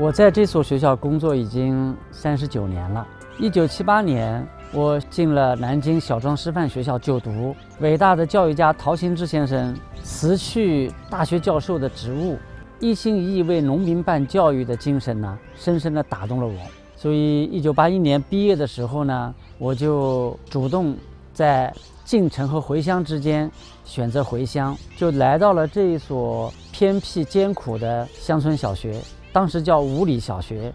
我在这所学校工作已经三十九年了。一九七八年，我进了南京小庄师范学校就读。伟大的教育家陶行知先生辞去大学教授的职务，一心一意为农民办教育的精神呢，深深地打动了我。所以，一九八一年毕业的时候呢，我就主动在进城和回乡之间选择回乡，就来到了这一所偏僻艰苦的乡村小学，当时叫五里小学。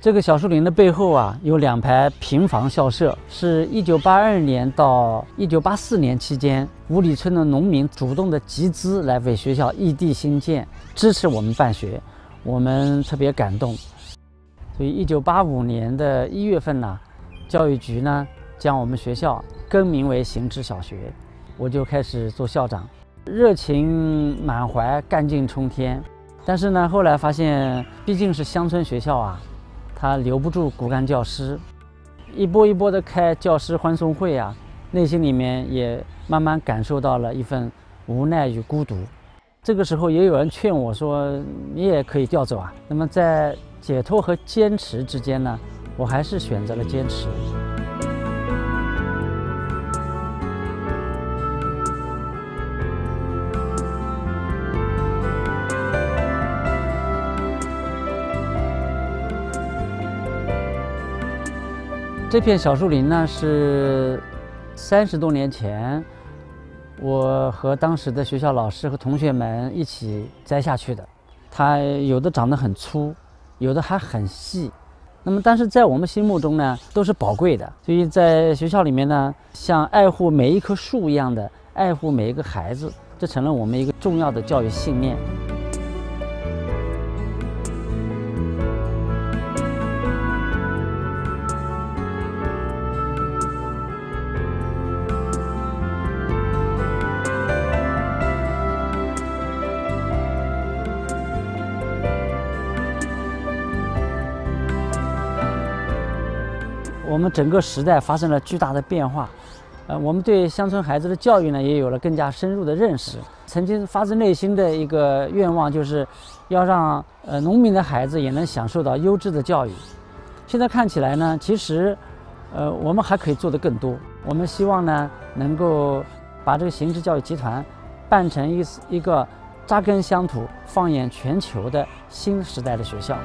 这个小树林的背后啊，有两排平房校舍，是一九八二年到一九八四年期间，五里村的农民主动的集资来为学校异地兴建，支持我们办学，我们特别感动。所以，一九八五年的一月份呢，教育局呢将我们学校更名为行知小学，我就开始做校长，热情满怀，干劲冲天。但是呢，后来发现，毕竟是乡村学校啊，它留不住骨干教师，一波一波的开教师欢送会啊，内心里面也慢慢感受到了一份无奈与孤独。这个时候，也有人劝我说：“你也可以调走啊。”那么在解脱和坚持之间呢，我还是选择了坚持。这片小树林呢，是三十多年前我和当时的学校老师和同学们一起栽下去的。它有的长得很粗。有的还很细，那么但是在我们心目中呢，都是宝贵的。所以在学校里面呢，像爱护每一棵树一样的爱护每一个孩子，这成了我们一个重要的教育信念。我们整个时代发生了巨大的变化，呃，我们对乡村孩子的教育呢，也有了更加深入的认识。曾经发自内心的一个愿望，就是要让呃农民的孩子也能享受到优质的教育。现在看起来呢，其实，呃，我们还可以做得更多。我们希望呢，能够把这个行知教育集团办成一一个扎根乡土、放眼全球的新时代的学校。